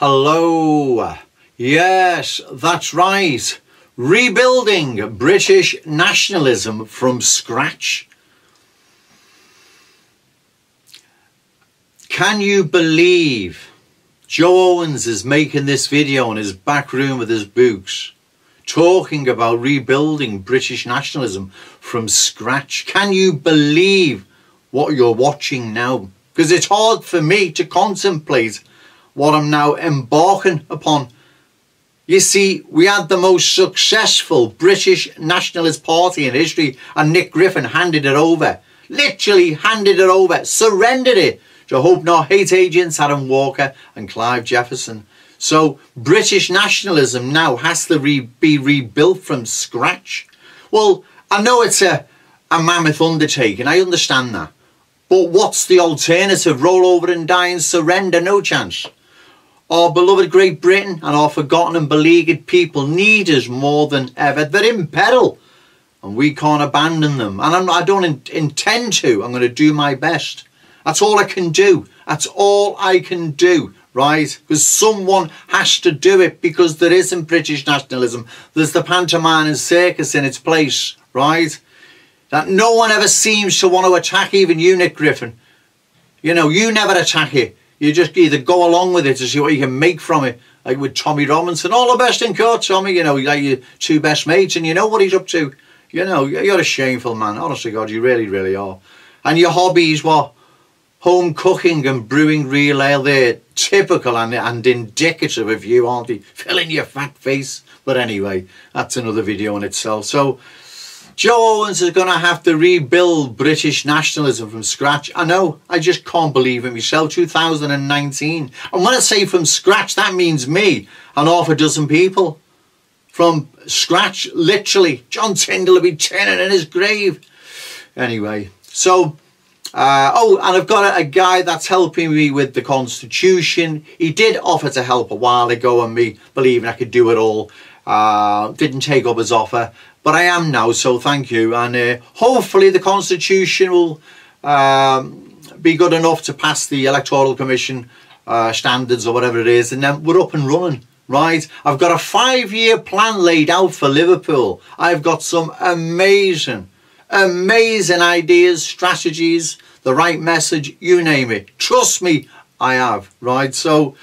Hello. Yes, that's right. Rebuilding British nationalism from scratch. Can you believe Joe Owens is making this video in his back room with his books, talking about rebuilding British nationalism from scratch? Can you believe what you're watching now? Because it's hard for me to contemplate what I'm now embarking upon. You see, we had the most successful British nationalist party in history, and Nick Griffin handed it over. Literally handed it over, surrendered it to Hope Not Hate agents Adam Walker and Clive Jefferson. So British nationalism now has to re be rebuilt from scratch. Well, I know it's a, a mammoth undertaking, I understand that. But what's the alternative? Roll over and die and surrender? No chance. Our beloved Great Britain and our forgotten and beleaguered people need us more than ever. They're in peril and we can't abandon them. And I'm, I do not in, intend to. I'm going to do my best. That's all I can do. That's all I can do, right? Because someone has to do it because there isn't British nationalism. There's the pantomime and circus in its place, right? That no one ever seems to want to attack even you, Nick Griffin. You know, you never attack it. You just either go along with it to see what you can make from it. Like with Tommy Robinson, all the best in court, Tommy. You know, you got your two best mates and you know what he's up to. You know, you're a shameful man. Honestly, God, you really, really are. And your hobbies, what? Home cooking and brewing real ale, they're typical and, and indicative of you, aren't they? Filling your fat face. But anyway, that's another video in itself. So, Joe Owens is going to have to rebuild British nationalism from scratch. I know, I just can't believe it myself. 2019. And when I say from scratch, that means me and half a dozen people. From scratch, literally. John Tyndall will be turning in his grave. Anyway, so... Uh, oh, and I've got a, a, guy that's helping me with the Constitution. He did offer to help a while ago and me believing I could do it all. Uh, didn't take up his offer but I am now, so thank you. And uh, hopefully the Constitution will um, be good enough to pass the Electoral Commission uh, standards or whatever it is, and then we're up and running. Right, I've got a five-year plan laid out for Liverpool. I've got some amazing, amazing ideas, strategies, the right message, you name it. Trust me, I have. Right, so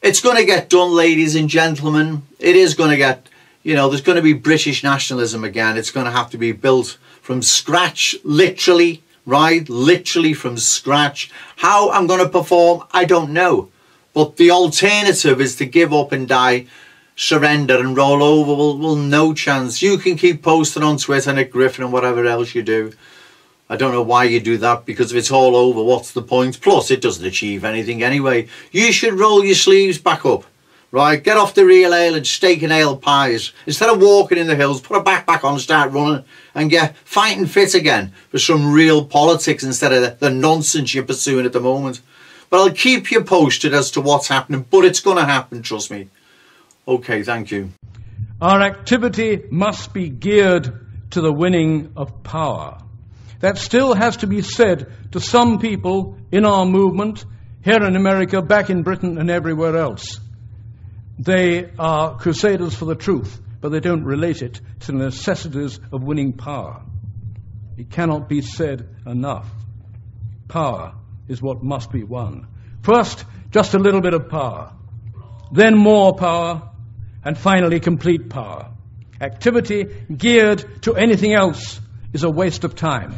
it's going to get done, ladies and gentlemen. It is going to get you know, there's going to be British nationalism again. It's going to have to be built from scratch, literally, right? Literally from scratch. How I'm going to perform, I don't know. But the alternative is to give up and die, surrender and roll over. Well, well no chance. You can keep posting on Twitter, Nick Griffin, and whatever else you do. I don't know why you do that because if it's all over, what's the point? Plus, it doesn't achieve anything anyway. You should roll your sleeves back up right? Get off the real ale and steak and ale pies. Instead of walking in the hills, put a backpack on start running and get fighting fit again for some real politics instead of the nonsense you're pursuing at the moment. But I'll keep you posted as to what's happening, but it's going to happen, trust me. Okay, thank you. Our activity must be geared to the winning of power. That still has to be said to some people in our movement, here in America, back in Britain, and everywhere else. They are crusaders for the truth, but they don't relate it to the necessities of winning power. It cannot be said enough. Power is what must be won. First, just a little bit of power, then more power, and finally complete power. Activity geared to anything else is a waste of time.